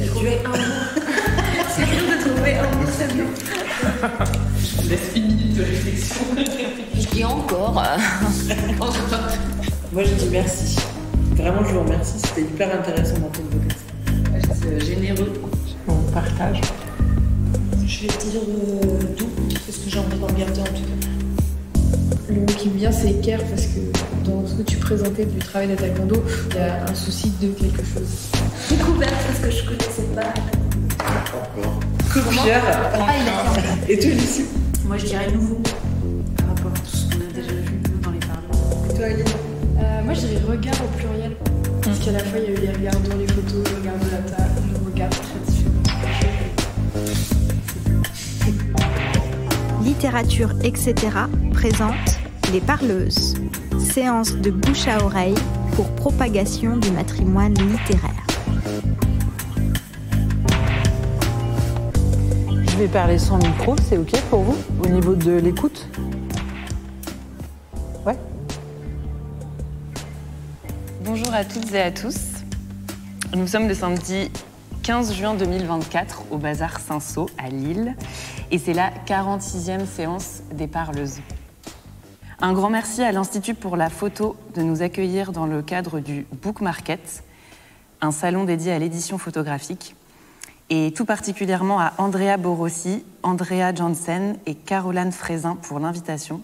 de trouver un mot. C'est dur de trouver un mot, c'est bien. Je vous laisse une minute de réflexion. Je dis encore. Encore. Moi, je dis merci. Vraiment, je vous remercie. C'était hyper intéressant d'entendre vos textes. C'est généreux. On partage. Je vais dire euh, doux, parce que j'ai envie d'en garder en tout cas. Le mot qui me vient, c'est équerre, parce que dans ce que tu présentais du travail d'attaquando, il y a un souci de quelque chose. Découverte parce que je connaissais pas. Encore. Copieur. Ah, il Et toi, Lucie Moi, je dirais nouveau. Par rapport à tout ce qu'on a déjà vu nous, dans les parlements. Et toi, Aline Euh, moi, je dirais regard au pluriel. Parce qu'à la fois, il y a eu les regards dans les photos, le regard de la table, le regard très différent. Littérature, etc. présente Les Parleuses, séance de bouche à oreille pour propagation du matrimoine littéraire. Je vais parler sans micro, c'est ok pour vous Au niveau de l'écoute? Ouais Bonjour à toutes et à tous. Nous sommes le samedi 15 juin 2024 au Bazar Saint-Saul à Lille et c'est la 46e séance des parleuses. Un grand merci à l'Institut pour la photo de nous accueillir dans le cadre du Book Market, un salon dédié à l'édition photographique, et tout particulièrement à Andrea Borossi, Andrea Janssen et Caroline Frézin pour l'invitation,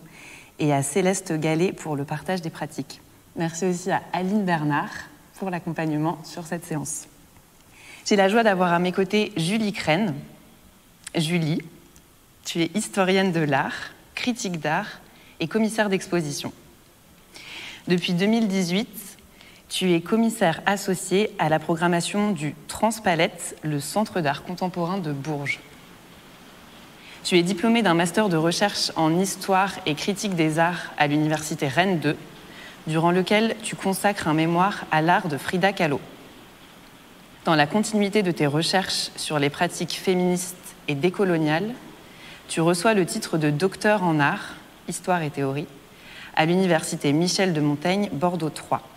et à Céleste Gallet pour le partage des pratiques. Merci aussi à Aline Bernard pour l'accompagnement sur cette séance. J'ai la joie d'avoir à mes côtés Julie Crène. Julie, tu es historienne de l'art, critique d'art et commissaire d'exposition. Depuis 2018, tu es commissaire associé à la programmation du Transpalette, le Centre d'art contemporain de Bourges. Tu es diplômé d'un master de recherche en histoire et critique des arts à l'université Rennes 2, durant lequel tu consacres un mémoire à l'art de Frida Kahlo. Dans la continuité de tes recherches sur les pratiques féministes et décoloniales, tu reçois le titre de docteur en art, histoire et théorie, à l'université Michel de Montaigne, Bordeaux 3.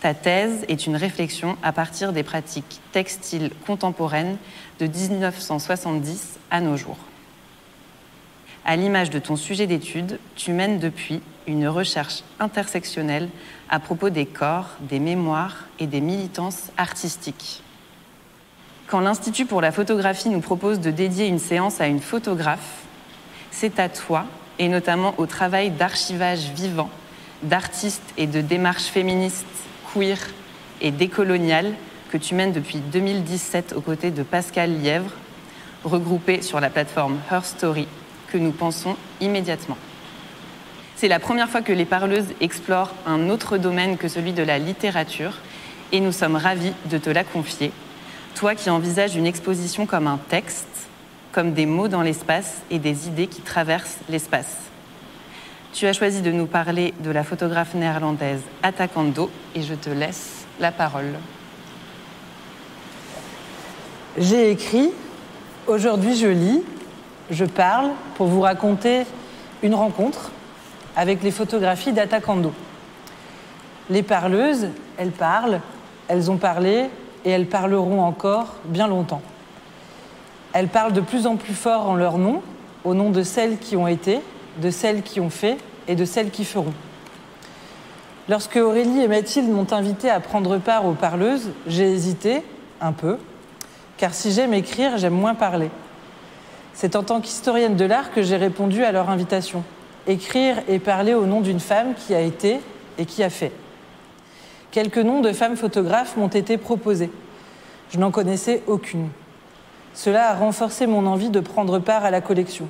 Ta thèse est une réflexion à partir des pratiques textiles contemporaines de 1970 à nos jours. À l'image de ton sujet d'étude, tu mènes depuis une recherche intersectionnelle à propos des corps, des mémoires et des militances artistiques. Quand l'Institut pour la photographie nous propose de dédier une séance à une photographe, c'est à toi, et notamment au travail d'archivage vivant, d'artistes et de démarches féministes, queer et décoloniales que tu mènes depuis 2017 aux côtés de Pascal Lièvre, regroupé sur la plateforme Her Story, que nous pensons immédiatement. C'est la première fois que les parleuses explorent un autre domaine que celui de la littérature et nous sommes ravis de te la confier. Toi qui envisages une exposition comme un texte, comme des mots dans l'espace et des idées qui traversent l'espace. Tu as choisi de nous parler de la photographe néerlandaise Atacando et je te laisse la parole. J'ai écrit, aujourd'hui je lis, je parle pour vous raconter une rencontre avec les photographies d'Atacando. Les parleuses, elles parlent, elles ont parlé et elles parleront encore bien longtemps. Elles parlent de plus en plus fort en leur nom, au nom de celles qui ont été, de celles qui ont fait et de celles qui feront. Lorsque Aurélie et Mathilde m'ont invité à prendre part aux parleuses, j'ai hésité un peu, car si j'aime écrire, j'aime moins parler. C'est en tant qu'historienne de l'art que j'ai répondu à leur invitation. Écrire et parler au nom d'une femme qui a été et qui a fait. Quelques noms de femmes photographes m'ont été proposés. Je n'en connaissais aucune. Cela a renforcé mon envie de prendre part à la collection.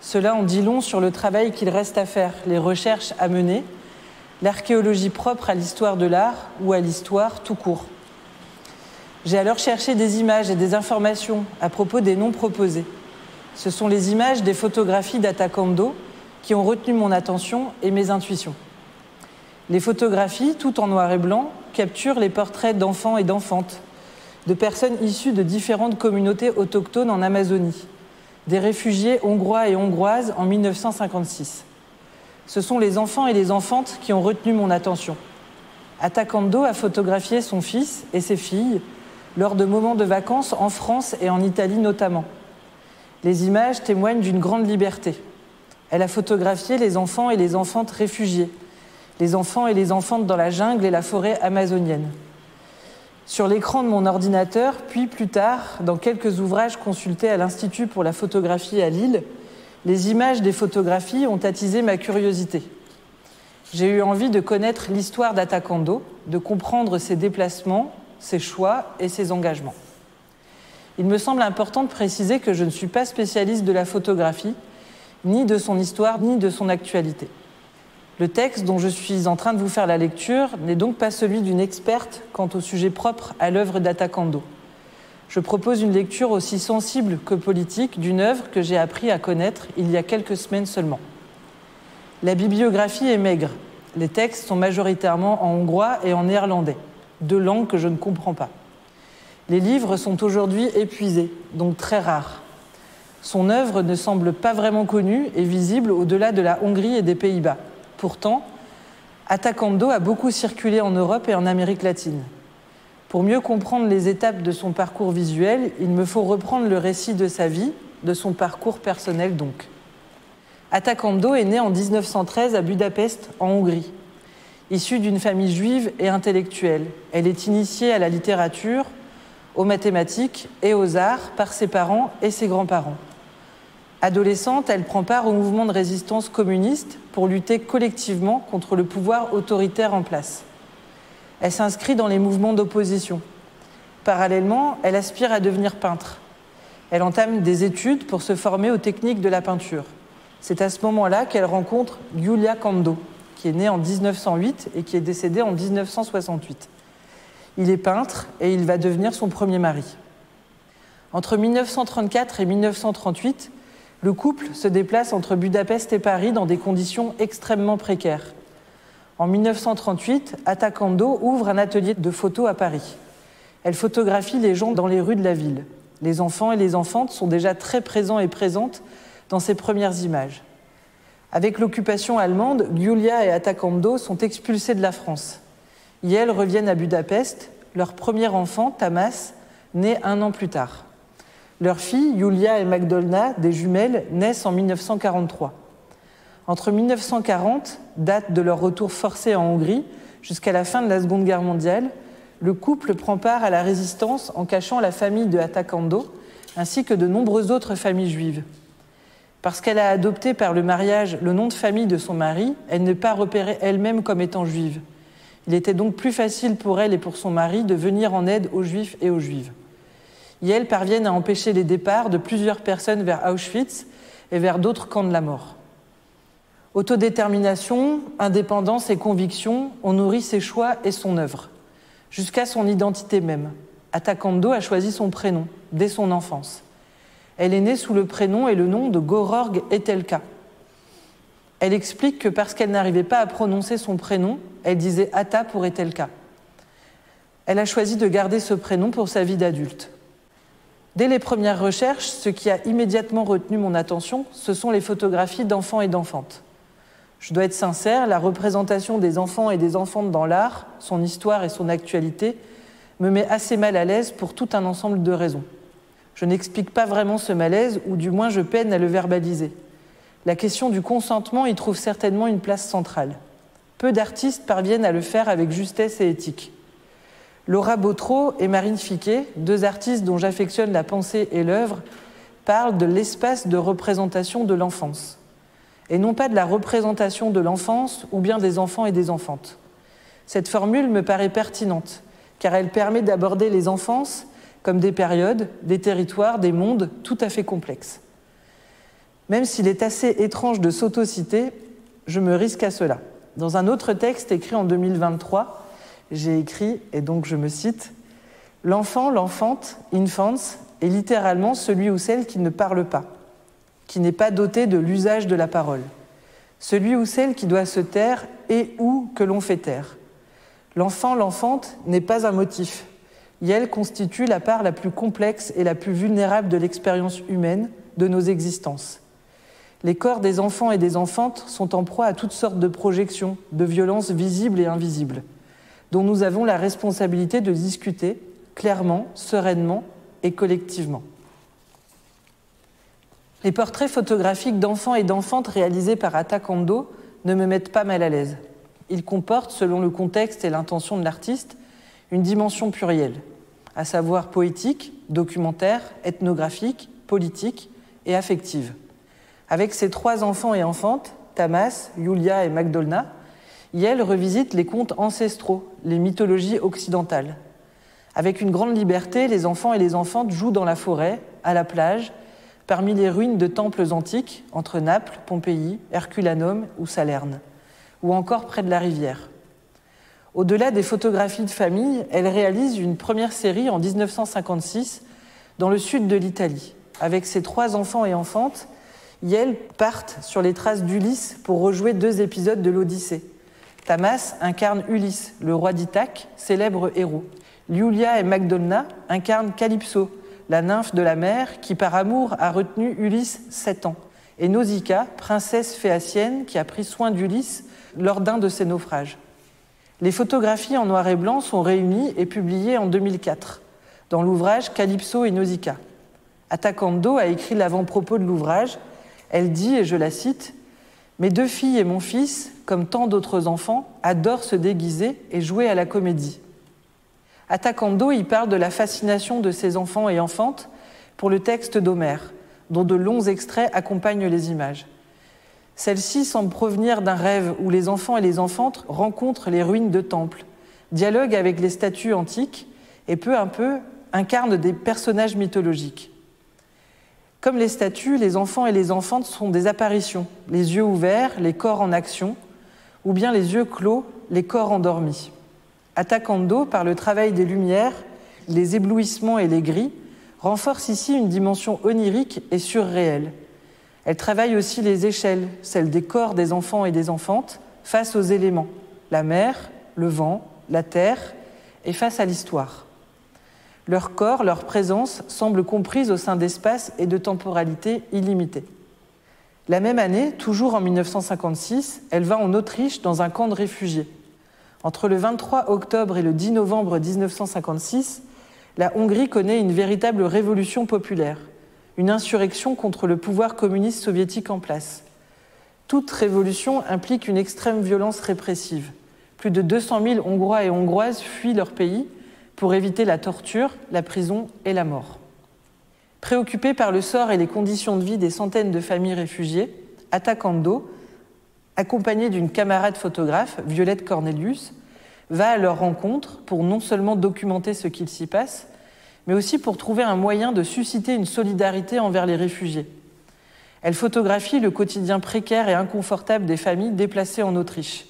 Cela en dit long sur le travail qu'il reste à faire, les recherches à mener, l'archéologie propre à l'histoire de l'art ou à l'histoire tout court. J'ai alors cherché des images et des informations à propos des noms proposés. Ce sont les images des photographies d'Atacando qui ont retenu mon attention et mes intuitions. Les photographies, tout en noir et blanc, capturent les portraits d'enfants et d'enfantes, de personnes issues de différentes communautés autochtones en Amazonie, des réfugiés hongrois et hongroises en 1956. Ce sont les enfants et les enfantes qui ont retenu mon attention. Atacando a photographié son fils et ses filles, lors de moments de vacances en France et en Italie notamment. Les images témoignent d'une grande liberté. Elle a photographié les enfants et les enfantes réfugiés, les enfants et les enfantes dans la jungle et la forêt amazonienne. Sur l'écran de mon ordinateur, puis plus tard, dans quelques ouvrages consultés à l'Institut pour la photographie à Lille, les images des photographies ont attisé ma curiosité. J'ai eu envie de connaître l'histoire d'Atacando, de comprendre ses déplacements, ses choix et ses engagements. Il me semble important de préciser que je ne suis pas spécialiste de la photographie, ni de son histoire, ni de son actualité. Le texte dont je suis en train de vous faire la lecture n'est donc pas celui d'une experte quant au sujet propre à l'œuvre d'Atacando. Je propose une lecture aussi sensible que politique d'une œuvre que j'ai appris à connaître il y a quelques semaines seulement. La bibliographie est maigre. Les textes sont majoritairement en hongrois et en néerlandais, deux langues que je ne comprends pas. Les livres sont aujourd'hui épuisés, donc très rares. Son œuvre ne semble pas vraiment connue et visible au-delà de la Hongrie et des Pays-Bas. Pourtant, Atacando a beaucoup circulé en Europe et en Amérique latine. Pour mieux comprendre les étapes de son parcours visuel, il me faut reprendre le récit de sa vie, de son parcours personnel donc. Atacando est né en 1913 à Budapest, en Hongrie. Issue d'une famille juive et intellectuelle, elle est initiée à la littérature, aux mathématiques et aux arts par ses parents et ses grands-parents. Adolescente, elle prend part au mouvement de résistance communiste pour lutter collectivement contre le pouvoir autoritaire en place. Elle s'inscrit dans les mouvements d'opposition. Parallèlement, elle aspire à devenir peintre. Elle entame des études pour se former aux techniques de la peinture. C'est à ce moment-là qu'elle rencontre Giulia Kando, qui est née en 1908 et qui est décédée en 1968. Il est peintre et il va devenir son premier mari. Entre 1934 et 1938, le couple se déplace entre Budapest et Paris dans des conditions extrêmement précaires. En 1938, Atacando ouvre un atelier de photos à Paris. Elle photographie les gens dans les rues de la ville. Les enfants et les enfantes sont déjà très présents et présentes dans ses premières images. Avec l'occupation allemande, Giulia et Atacando sont expulsés de la France. Et reviennent à Budapest, leur premier enfant, Tamas, naît un an plus tard. Leurs filles, Julia et Magdolna, des jumelles, naissent en 1943. Entre 1940, date de leur retour forcé en Hongrie, jusqu'à la fin de la Seconde Guerre mondiale, le couple prend part à la résistance en cachant la famille de Atacando, ainsi que de nombreuses autres familles juives. Parce qu'elle a adopté par le mariage le nom de famille de son mari, elle n'est pas repérée elle-même comme étant juive. Il était donc plus facile pour elle et pour son mari de venir en aide aux juifs et aux juives et elles parviennent à empêcher les départs de plusieurs personnes vers Auschwitz et vers d'autres camps de la mort. Autodétermination, indépendance et conviction ont nourri ses choix et son œuvre, jusqu'à son identité même. Atacando a choisi son prénom dès son enfance. Elle est née sous le prénom et le nom de Gororg Etelka. Elle explique que parce qu'elle n'arrivait pas à prononcer son prénom, elle disait Ata pour Etelka. Elle a choisi de garder ce prénom pour sa vie d'adulte. Dès les premières recherches, ce qui a immédiatement retenu mon attention, ce sont les photographies d'enfants et d'enfantes. Je dois être sincère, la représentation des enfants et des enfantes dans l'art, son histoire et son actualité, me met assez mal à l'aise pour tout un ensemble de raisons. Je n'explique pas vraiment ce malaise, ou du moins je peine à le verbaliser. La question du consentement y trouve certainement une place centrale. Peu d'artistes parviennent à le faire avec justesse et éthique. Laura Bautreau et Marine Fiquet, deux artistes dont j'affectionne la pensée et l'œuvre, parlent de l'espace de représentation de l'enfance, et non pas de la représentation de l'enfance ou bien des enfants et des enfantes. Cette formule me paraît pertinente, car elle permet d'aborder les enfances comme des périodes, des territoires, des mondes tout à fait complexes. Même s'il est assez étrange de s'autociter, je me risque à cela. Dans un autre texte écrit en 2023, j'ai écrit, et donc je me cite, L'enfant, l'enfante, infants, est littéralement celui ou celle qui ne parle pas, qui n'est pas doté de l'usage de la parole, celui ou celle qui doit se taire et ou que l'on fait taire. L'enfant, l'enfante n'est pas un motif, et elle constitue la part la plus complexe et la plus vulnérable de l'expérience humaine, de nos existences. Les corps des enfants et des enfantes sont en proie à toutes sortes de projections, de violences visibles et invisibles dont nous avons la responsabilité de discuter clairement, sereinement et collectivement. Les portraits photographiques d'enfants et d'enfantes réalisés par Atacando ne me mettent pas mal à l'aise. Ils comportent, selon le contexte et l'intention de l'artiste, une dimension plurielle, à savoir poétique, documentaire, ethnographique, politique et affective. Avec ses trois enfants et enfantes, Tamas, Yulia et Magdolna, Yel revisite les contes ancestraux, les mythologies occidentales. Avec une grande liberté, les enfants et les enfantes jouent dans la forêt, à la plage, parmi les ruines de temples antiques, entre Naples, Pompéi, Herculanum ou Salerne, ou encore près de la rivière. Au-delà des photographies de famille, elle réalise une première série en 1956 dans le sud de l'Italie. Avec ses trois enfants et enfantes, Yel partent sur les traces d'Ulysse pour rejouer deux épisodes de l'Odyssée. Tamas incarne Ulysse, le roi d'Ithaque, célèbre héros. Julia et Magdolna incarnent Calypso, la nymphe de la mer qui par amour a retenu Ulysse sept ans, et Nausicaa, princesse phéacienne qui a pris soin d'Ulysse lors d'un de ses naufrages. Les photographies en noir et blanc sont réunies et publiées en 2004 dans l'ouvrage Calypso et Nausicaa. Atacando a écrit l'avant-propos de l'ouvrage. Elle dit, et je la cite, Mes deux filles et mon fils, comme tant d'autres enfants, adorent se déguiser et jouer à la comédie. Atacando y parle de la fascination de ses enfants et enfantes pour le texte d'Homère, dont de longs extraits accompagnent les images. Celle-ci semble provenir d'un rêve où les enfants et les enfantes rencontrent les ruines de temples, dialoguent avec les statues antiques et peu à peu incarnent des personnages mythologiques. Comme les statues, les enfants et les enfantes sont des apparitions, les yeux ouverts, les corps en action, ou bien les yeux clos, les corps endormis. Atacando, par le travail des lumières, les éblouissements et les gris, renforce ici une dimension onirique et surréelle. Elle travaille aussi les échelles, celles des corps des enfants et des enfantes, face aux éléments, la mer, le vent, la terre, et face à l'histoire. Leur corps, leur présence semblent comprises au sein d'espaces et de temporalités illimités. La même année, toujours en 1956, elle va en Autriche dans un camp de réfugiés. Entre le 23 octobre et le 10 novembre 1956, la Hongrie connaît une véritable révolution populaire, une insurrection contre le pouvoir communiste soviétique en place. Toute révolution implique une extrême violence répressive. Plus de 200 000 Hongrois et Hongroises fuient leur pays pour éviter la torture, la prison et la mort. Préoccupé par le sort et les conditions de vie des centaines de familles réfugiées, Atacando accompagné d'une camarade photographe, Violette Cornelius, va à leur rencontre pour non seulement documenter ce qu'il s'y passe, mais aussi pour trouver un moyen de susciter une solidarité envers les réfugiés. Elle photographie le quotidien précaire et inconfortable des familles déplacées en Autriche.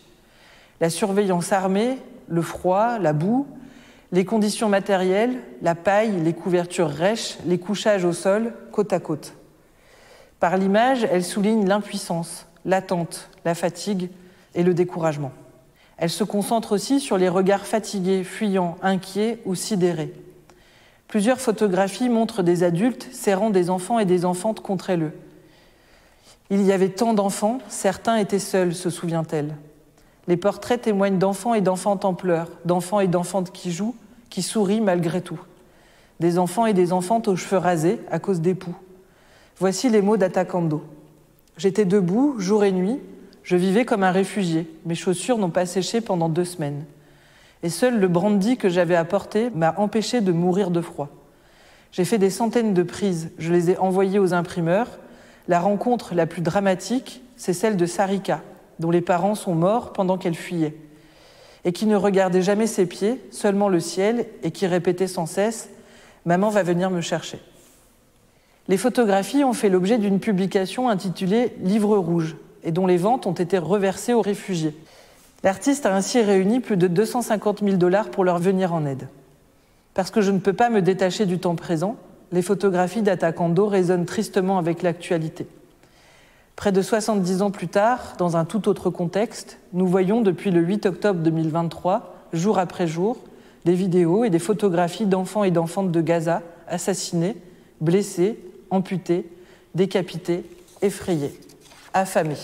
La surveillance armée, le froid, la boue, les conditions matérielles, la paille, les couvertures rêches, les couchages au sol, côte à côte. Par l'image, elle souligne l'impuissance, l'attente, la fatigue et le découragement. Elle se concentre aussi sur les regards fatigués, fuyants, inquiets ou sidérés. Plusieurs photographies montrent des adultes serrant des enfants et des enfantes contre eux. Il y avait tant d'enfants, certains étaient seuls, se souvient-elle. Les portraits témoignent d'enfants et d'enfantes en pleurs, d'enfants et d'enfantes qui jouent, qui sourient malgré tout. Des enfants et des enfantes aux cheveux rasés à cause des poux. Voici les mots d'Atacando. J'étais debout jour et nuit, je vivais comme un réfugié. Mes chaussures n'ont pas séché pendant deux semaines. Et seul le brandy que j'avais apporté m'a empêché de mourir de froid. J'ai fait des centaines de prises, je les ai envoyées aux imprimeurs. La rencontre la plus dramatique, c'est celle de Sarika, dont les parents sont morts pendant qu'elle fuyait, et qui ne regardait jamais ses pieds, seulement le ciel, et qui répétait sans cesse Maman va venir me chercher. Les photographies ont fait l'objet d'une publication intitulée Livre rouge et dont les ventes ont été reversées aux réfugiés. L'artiste a ainsi réuni plus de 250 000 dollars pour leur venir en aide. Parce que je ne peux pas me détacher du temps présent, les photographies d'Atacando résonnent tristement avec l'actualité. Près de 70 ans plus tard, dans un tout autre contexte, nous voyons depuis le 8 octobre 2023, jour après jour, des vidéos et des photographies d'enfants et d'enfantes de Gaza assassinés, blessés, amputés, décapités, effrayés, affamés.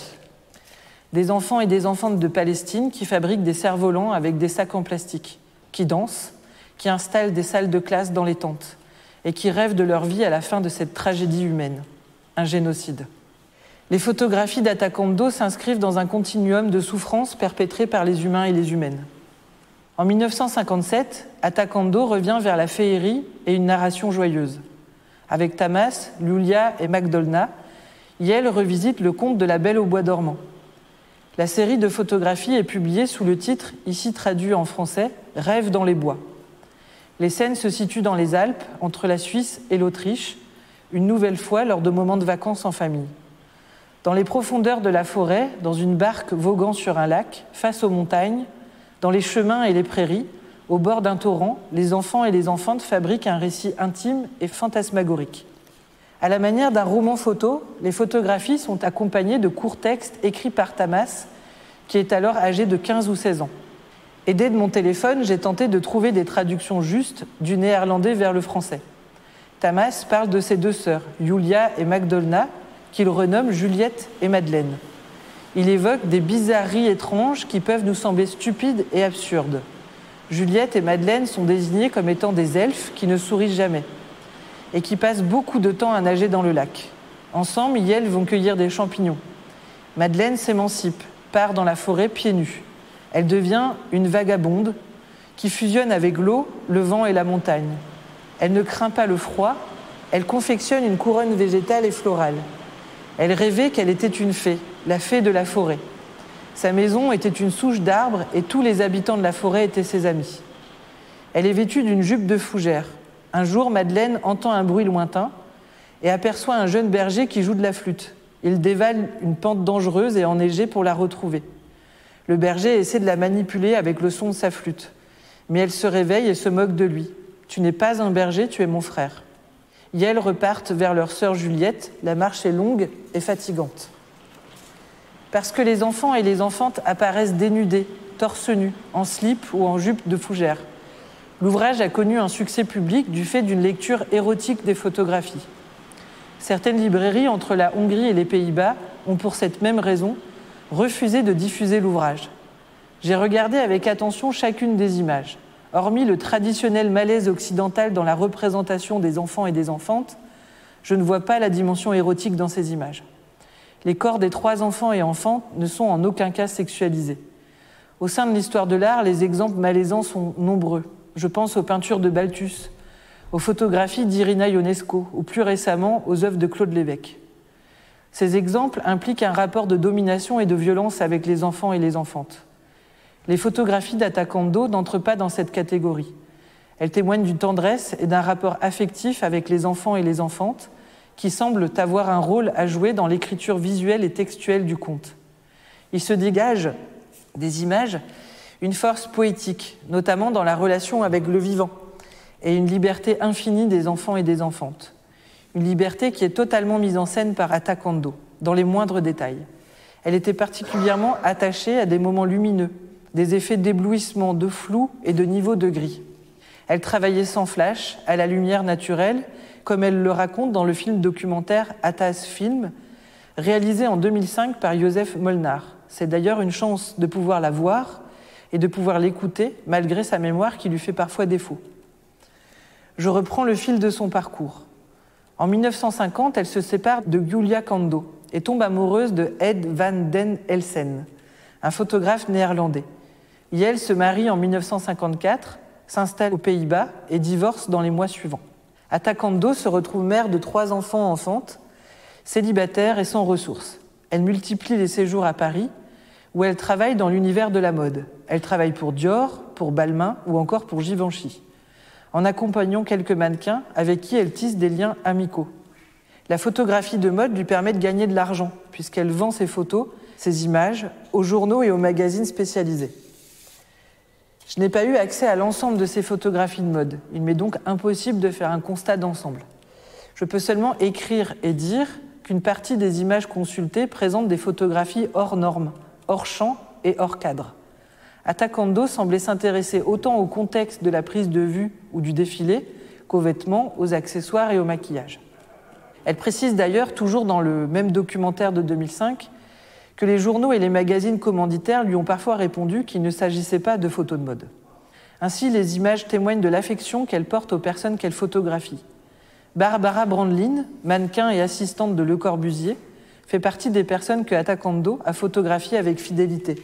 Des enfants et des enfantes de Palestine qui fabriquent des cerfs-volants avec des sacs en plastique, qui dansent, qui installent des salles de classe dans les tentes et qui rêvent de leur vie à la fin de cette tragédie humaine, un génocide. Les photographies d'Atacando s'inscrivent dans un continuum de souffrances perpétrées par les humains et les humaines. En 1957, Atacando revient vers la féerie et une narration joyeuse. Avec Tamas, Lulia et Magdolna, Yale revisite le conte de la Belle au bois dormant. La série de photographies est publiée sous le titre, ici traduit en français, Rêve dans les bois. Les scènes se situent dans les Alpes, entre la Suisse et l'Autriche, une nouvelle fois lors de moments de vacances en famille. Dans les profondeurs de la forêt, dans une barque voguant sur un lac, face aux montagnes, dans les chemins et les prairies, au bord d'un torrent, les enfants et les enfantes fabriquent un récit intime et fantasmagorique. À la manière d'un roman photo, les photographies sont accompagnées de courts textes écrits par Tamas, qui est alors âgé de 15 ou 16 ans. Aidé de mon téléphone, j'ai tenté de trouver des traductions justes du néerlandais vers le français. Tamas parle de ses deux sœurs, Julia et Magdolna, qu'il renomme Juliette et Madeleine. Il évoque des bizarreries étranges qui peuvent nous sembler stupides et absurdes. Juliette et Madeleine sont désignées comme étant des elfes qui ne sourient jamais et qui passent beaucoup de temps à nager dans le lac. Ensemble, ils vont cueillir des champignons. Madeleine s'émancipe, part dans la forêt pieds nus. Elle devient une vagabonde qui fusionne avec l'eau, le vent et la montagne. Elle ne craint pas le froid, elle confectionne une couronne végétale et florale. Elle rêvait qu'elle était une fée, la fée de la forêt. Sa maison était une souche d'arbres et tous les habitants de la forêt étaient ses amis. Elle est vêtue d'une jupe de fougère. Un jour, Madeleine entend un bruit lointain et aperçoit un jeune berger qui joue de la flûte. Il dévale une pente dangereuse et enneigée pour la retrouver. Le berger essaie de la manipuler avec le son de sa flûte, mais elle se réveille et se moque de lui. Tu n'es pas un berger, tu es mon frère. Et elles repartent vers leur sœur Juliette. La marche est longue et fatigante. Parce que les enfants et les enfantes apparaissent dénudés, torse nu, en slip ou en jupe de fougère. L'ouvrage a connu un succès public du fait d'une lecture érotique des photographies. Certaines librairies entre la Hongrie et les Pays-Bas ont pour cette même raison refusé de diffuser l'ouvrage. J'ai regardé avec attention chacune des images. Hormis le traditionnel malaise occidental dans la représentation des enfants et des enfantes, je ne vois pas la dimension érotique dans ces images. Les corps des trois enfants et enfants ne sont en aucun cas sexualisés. Au sein de l'histoire de l'art, les exemples malaisants sont nombreux. Je pense aux peintures de Balthus, aux photographies d'Irina Ionesco ou plus récemment aux œuvres de Claude Lévesque. Ces exemples impliquent un rapport de domination et de violence avec les enfants et les enfantes. Les photographies d'Atacando n'entrent pas dans cette catégorie. Elles témoignent d'une tendresse et d'un rapport affectif avec les enfants et les enfantes qui semblent avoir un rôle à jouer dans l'écriture visuelle et textuelle du conte. Il se dégage des images une force poétique, notamment dans la relation avec le vivant, et une liberté infinie des enfants et des enfantes. Une liberté qui est totalement mise en scène par Atacando, dans les moindres détails. Elle était particulièrement attachée à des moments lumineux, des effets d'éblouissement, de flou et de niveau de gris. Elle travaillait sans flash, à la lumière naturelle, comme elle le raconte dans le film documentaire Atas Film, réalisé en 2005 par Joseph Molnar. C'est d'ailleurs une chance de pouvoir la voir et de pouvoir l'écouter, malgré sa mémoire qui lui fait parfois défaut. Je reprends le fil de son parcours. En 1950, elle se sépare de Julia Kando et tombe amoureuse de Ed van den Elsen, un photographe néerlandais. Yel se marie en 1954, s'installe aux Pays-Bas et divorce dans les mois suivants. Atacando se retrouve mère de trois enfants enfantes, célibataire et sans ressources. Elle multiplie les séjours à Paris, où elle travaille dans l'univers de la mode. Elle travaille pour Dior, pour Balmain ou encore pour Givenchy, en accompagnant quelques mannequins avec qui elle tisse des liens amicaux. La photographie de mode lui permet de gagner de l'argent, puisqu'elle vend ses photos, ses images, aux journaux et aux magazines spécialisés. Je n'ai pas eu accès à l'ensemble de ces photographies de mode. Il m'est donc impossible de faire un constat d'ensemble. Je peux seulement écrire et dire qu'une partie des images consultées présente des photographies hors normes, hors champ et hors cadre. Atacando semblait s'intéresser autant au contexte de la prise de vue ou du défilé qu'aux vêtements, aux accessoires et au maquillage. Elle précise d'ailleurs, toujours dans le même documentaire de 2005, que les journaux et les magazines commanditaires lui ont parfois répondu qu'il ne s'agissait pas de photos de mode. Ainsi, les images témoignent de l'affection qu'elle porte aux personnes qu'elle photographie. Barbara Brandlin, mannequin et assistante de Le Corbusier, fait partie des personnes que Atacando a photographiées avec fidélité.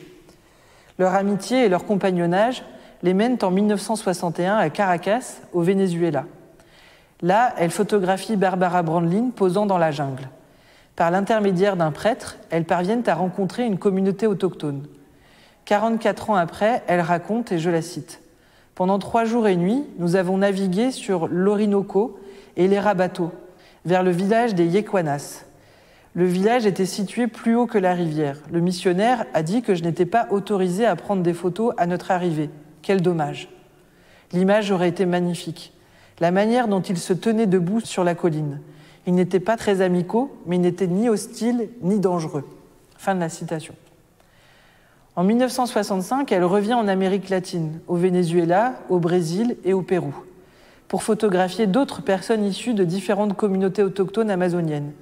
Leur amitié et leur compagnonnage les mènent en 1961 à Caracas, au Venezuela. Là, elle photographie Barbara Brandlin posant dans la jungle. Par l'intermédiaire d'un prêtre, elles parviennent à rencontrer une communauté autochtone. 44 ans après, elle raconte, et je la cite, Pendant trois jours et nuits, nous avons navigué sur l'Orinoco et les rabateaux, vers le village des Yekwanas. Le village était situé plus haut que la rivière. Le missionnaire a dit que je n'étais pas autorisé à prendre des photos à notre arrivée. Quel dommage. L'image aurait été magnifique. La manière dont ils se tenaient debout sur la colline. Ils n'étaient pas très amicaux, mais ils n'étaient ni hostiles ni dangereux. Fin de la citation. En 1965, elle revient en Amérique latine, au Venezuela, au Brésil et au Pérou pour photographier d'autres personnes issues de différentes communautés autochtones amazoniennes.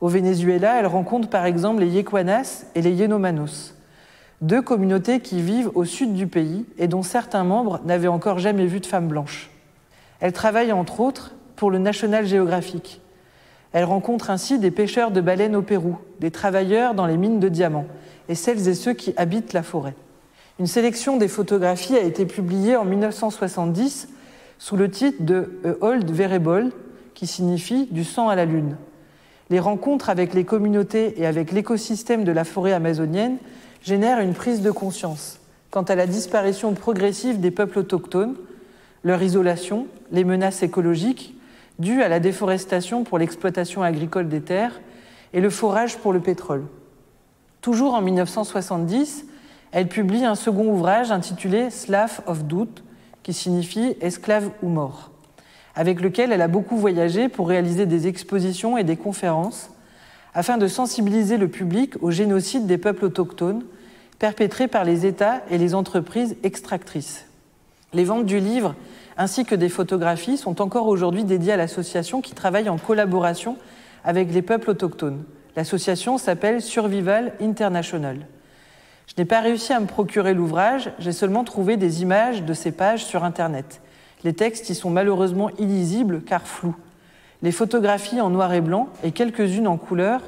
Au Venezuela, elle rencontre par exemple les Yekwanas et les Yenomanos, deux communautés qui vivent au sud du pays et dont certains membres n'avaient encore jamais vu de femmes blanches. Elle travaille entre autres pour le National Geographic. Elle rencontre ainsi des pêcheurs de baleines au Pérou, des travailleurs dans les mines de diamants et celles et ceux qui habitent la forêt. Une sélection des photographies a été publiée en 1970 sous le titre de A Old qui signifie du sang à la lune. Les rencontres avec les communautés et avec l'écosystème de la forêt amazonienne génèrent une prise de conscience quant à la disparition progressive des peuples autochtones, leur isolation, les menaces écologiques dues à la déforestation pour l'exploitation agricole des terres et le forage pour le pétrole. Toujours en 1970, elle publie un second ouvrage intitulé Slav of Doot, qui signifie esclave ou mort, avec lequel elle a beaucoup voyagé pour réaliser des expositions et des conférences afin de sensibiliser le public au génocide des peuples autochtones perpétré par les États et les entreprises extractrices. Les ventes du livre ainsi que des photographies sont encore aujourd'hui dédiées à l'association qui travaille en collaboration avec les peuples autochtones. L'association s'appelle Survival International. Je n'ai pas réussi à me procurer l'ouvrage, j'ai seulement trouvé des images de ces pages sur Internet. Les textes y sont malheureusement illisibles car flous. Les photographies en noir et blanc et quelques-unes en couleur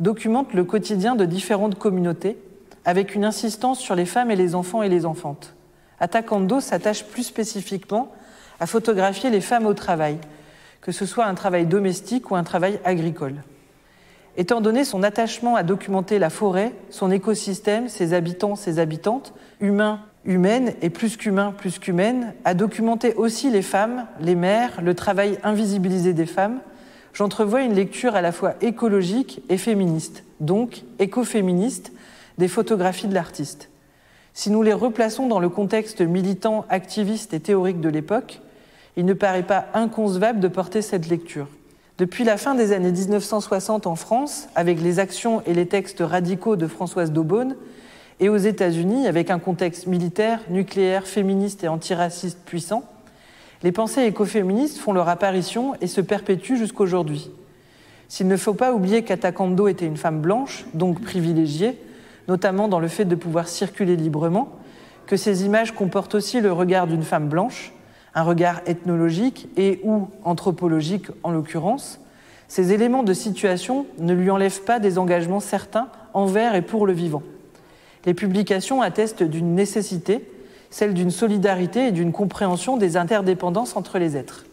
documentent le quotidien de différentes communautés avec une insistance sur les femmes et les enfants et les enfantes. Atacando s'attache plus spécifiquement à photographier les femmes au travail, que ce soit un travail domestique ou un travail agricole. Étant donné son attachement à documenter la forêt, son écosystème, ses habitants, ses habitantes, humains, humaines et plus qu'humains, plus qu'humaines, à documenter aussi les femmes, les mères, le travail invisibilisé des femmes, j'entrevois une lecture à la fois écologique et féministe, donc écoféministe, des photographies de l'artiste. Si nous les replaçons dans le contexte militant, activiste et théorique de l'époque, il ne paraît pas inconcevable de porter cette lecture. Depuis la fin des années 1960 en France, avec les actions et les textes radicaux de Françoise Daubonne, et aux États-Unis, avec un contexte militaire, nucléaire, féministe et antiraciste puissant, les pensées écoféministes font leur apparition et se perpétuent jusqu'aujourd'hui. S'il ne faut pas oublier qu'Atacando était une femme blanche, donc privilégiée, notamment dans le fait de pouvoir circuler librement, que ces images comportent aussi le regard d'une femme blanche, un regard ethnologique et ou anthropologique en l'occurrence, ces éléments de situation ne lui enlèvent pas des engagements certains envers et pour le vivant. Les publications attestent d'une nécessité, celle d'une solidarité et d'une compréhension des interdépendances entre les êtres.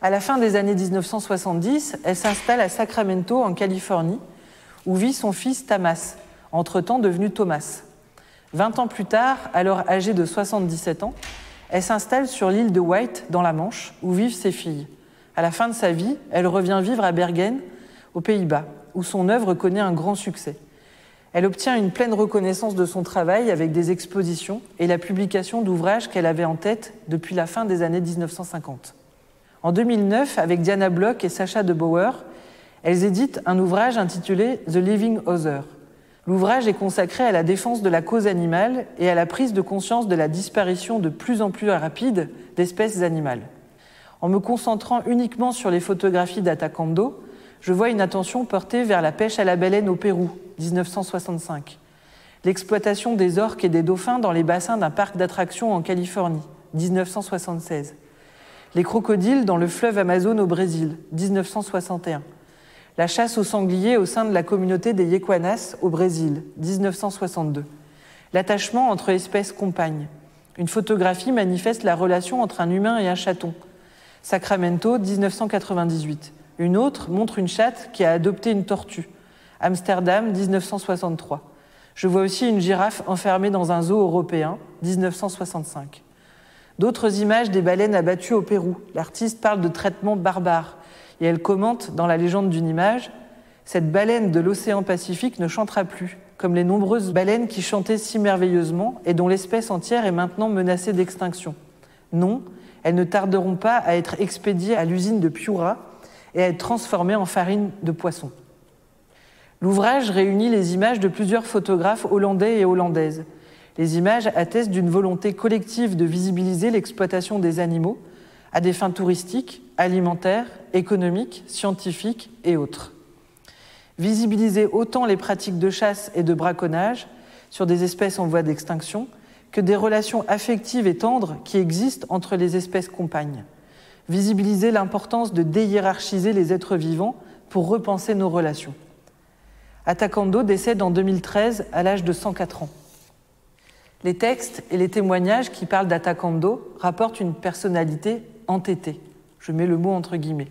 À la fin des années 1970, elle s'installe à Sacramento, en Californie, où vit son fils Tamas, entre-temps devenu Thomas. Vingt ans plus tard, alors âgé de 77 ans, elle s'installe sur l'île de White, dans la Manche, où vivent ses filles. À la fin de sa vie, elle revient vivre à Bergen, aux Pays-Bas, où son œuvre connaît un grand succès. Elle obtient une pleine reconnaissance de son travail avec des expositions et la publication d'ouvrages qu'elle avait en tête depuis la fin des années 1950. En 2009, avec Diana Bloch et Sacha de Bauer, elles éditent un ouvrage intitulé The Living Other, L'ouvrage est consacré à la défense de la cause animale et à la prise de conscience de la disparition de plus en plus rapide d'espèces animales. En me concentrant uniquement sur les photographies d'Atacando, je vois une attention portée vers la pêche à la baleine au Pérou, 1965. L'exploitation des orques et des dauphins dans les bassins d'un parc d'attractions en Californie, 1976. Les crocodiles dans le fleuve Amazon au Brésil, 1961. La chasse aux sangliers au sein de la communauté des Yequanas au Brésil, 1962. L'attachement entre espèces compagnes. Une photographie manifeste la relation entre un humain et un chaton. Sacramento, 1998. Une autre montre une chatte qui a adopté une tortue. Amsterdam, 1963. Je vois aussi une girafe enfermée dans un zoo européen, 1965. D'autres images des baleines abattues au Pérou. L'artiste parle de traitement barbare et elle commente dans la légende d'une image Cette baleine de l'océan Pacifique ne chantera plus, comme les nombreuses baleines qui chantaient si merveilleusement et dont l'espèce entière est maintenant menacée d'extinction. Non, elles ne tarderont pas à être expédiées à l'usine de Piura et à être transformées en farine de poisson. L'ouvrage réunit les images de plusieurs photographes hollandais et hollandaises. Les images attestent d'une volonté collective de visibiliser l'exploitation des animaux à des fins touristiques, alimentaires, économiques, scientifiques et autres. Visibiliser autant les pratiques de chasse et de braconnage sur des espèces en voie d'extinction que des relations affectives et tendres qui existent entre les espèces compagnes. Visibiliser l'importance de déhiérarchiser les êtres vivants pour repenser nos relations. Atacando décède en 2013 à l'âge de 104 ans. Les textes et les témoignages qui parlent d'Atacando rapportent une personnalité entêtée. Je mets le mot entre guillemets.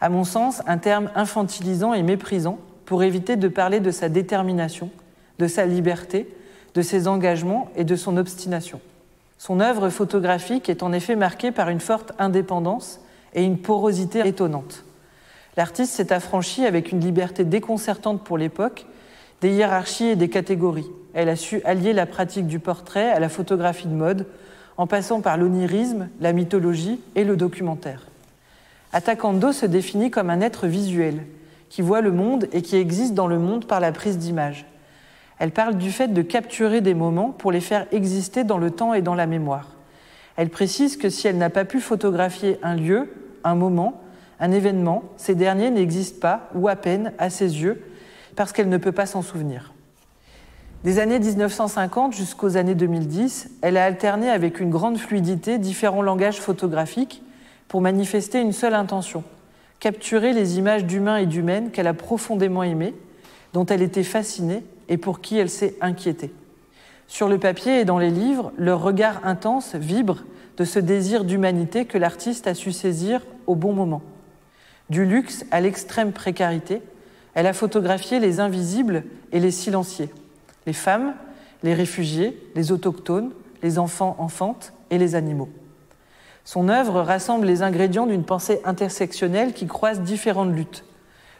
À mon sens, un terme infantilisant et méprisant pour éviter de parler de sa détermination, de sa liberté, de ses engagements et de son obstination. Son œuvre photographique est en effet marquée par une forte indépendance et une porosité étonnante. L'artiste s'est affranchi avec une liberté déconcertante pour l'époque des hiérarchies et des catégories. Elle a su allier la pratique du portrait à la photographie de mode, en passant par l'onirisme, la mythologie et le documentaire. Atacando se définit comme un être visuel, qui voit le monde et qui existe dans le monde par la prise d'images. Elle parle du fait de capturer des moments pour les faire exister dans le temps et dans la mémoire. Elle précise que si elle n'a pas pu photographier un lieu, un moment, un événement, ces derniers n'existent pas, ou à peine, à ses yeux, parce qu'elle ne peut pas s'en souvenir. Des années 1950 jusqu'aux années 2010, elle a alterné avec une grande fluidité différents langages photographiques pour manifester une seule intention, capturer les images d'humains et d'humaines qu'elle a profondément aimées, dont elle était fascinée et pour qui elle s'est inquiétée. Sur le papier et dans les livres, leur regard intense vibre de ce désir d'humanité que l'artiste a su saisir au bon moment. Du luxe à l'extrême précarité, elle a photographié les invisibles et les silenciés, les femmes, les réfugiés, les autochtones, les enfants enfantes et les animaux. Son œuvre rassemble les ingrédients d'une pensée intersectionnelle qui croise différentes luttes.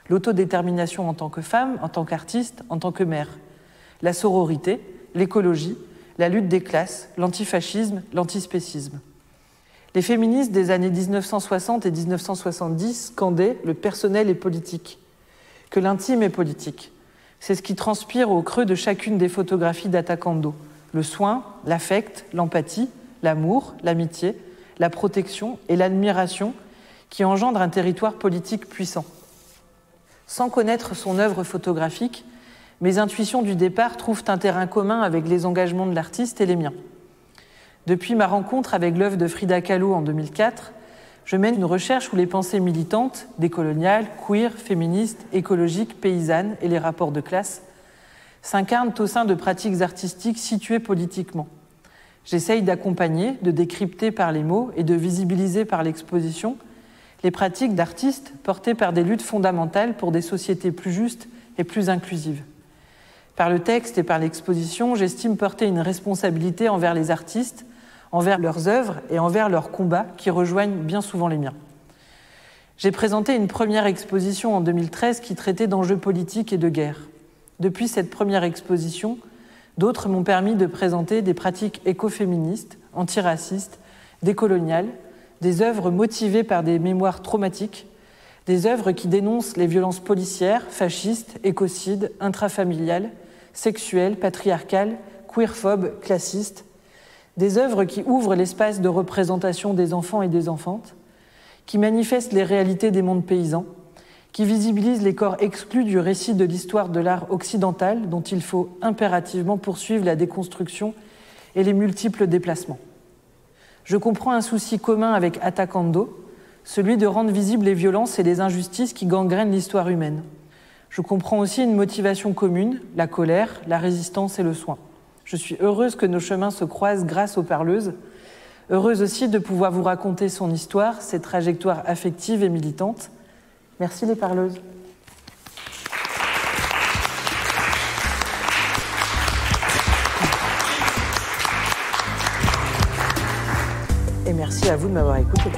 L'autodétermination en tant que femme, en tant qu'artiste, en tant que mère. La sororité, l'écologie, la lutte des classes, l'antifascisme, l'antispécisme. Les féministes des années 1960 et 1970 scandaient le personnel est politique, que l'intime est politique. C'est ce qui transpire au creux de chacune des photographies d'Atacando. Le soin, l'affect, l'empathie, l'amour, l'amitié, la protection et l'admiration qui engendrent un territoire politique puissant. Sans connaître son œuvre photographique, mes intuitions du départ trouvent un terrain commun avec les engagements de l'artiste et les miens. Depuis ma rencontre avec l'œuvre de Frida Kahlo en 2004, je mène une recherche où les pensées militantes, décoloniales, queer, féministes, écologiques, paysannes et les rapports de classe s'incarnent au sein de pratiques artistiques situées politiquement. J'essaye d'accompagner, de décrypter par les mots et de visibiliser par l'exposition les pratiques d'artistes portées par des luttes fondamentales pour des sociétés plus justes et plus inclusives. Par le texte et par l'exposition, j'estime porter une responsabilité envers les artistes envers leurs œuvres et envers leurs combats qui rejoignent bien souvent les miens. J'ai présenté une première exposition en 2013 qui traitait d'enjeux politiques et de guerre. Depuis cette première exposition, d'autres m'ont permis de présenter des pratiques écoféministes, antiracistes, décoloniales, des œuvres motivées par des mémoires traumatiques, des œuvres qui dénoncent les violences policières, fascistes, écocides, intrafamiliales, sexuelles, patriarcales, queerphobes, classistes, des œuvres qui ouvrent l'espace de représentation des enfants et des enfantes, qui manifestent les réalités des mondes paysans, qui visibilise les corps exclus du récit de l'histoire de l'art occidental dont il faut impérativement poursuivre la déconstruction et les multiples déplacements. Je comprends un souci commun avec Atacando, celui de rendre visibles les violences et les injustices qui gangrènent l'histoire humaine. Je comprends aussi une motivation commune, la colère, la résistance et le soin. Je suis heureuse que nos chemins se croisent grâce aux parleuses, heureuse aussi de pouvoir vous raconter son histoire, ses trajectoires affectives et militantes. Merci les parleuses. Et merci à vous de m'avoir écouté.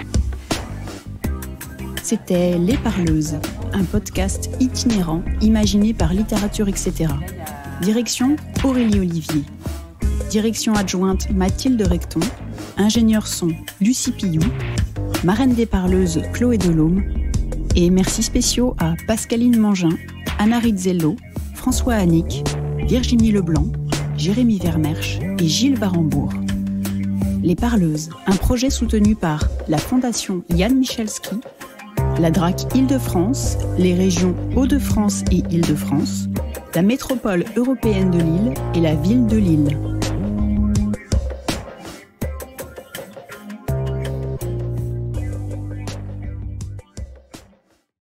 C'était Les Parleuses, un podcast itinérant imaginé par Littérature etc. Direction Aurélie Olivier. Direction adjointe Mathilde Recton. Ingénieur son Lucie Pillou. Marraine des parleuses Chloé Delhomme. Et merci spéciaux à Pascaline Mangin, Anna Rizzello, François Annick, Virginie Leblanc, Jérémy Vermersch et Gilles Varembourg. Les Parleuses, un projet soutenu par la Fondation Yann Michalski, la DRAC Île-de-France, les régions Hauts-de-France et Île-de-France, la métropole européenne de Lille et la ville de Lille.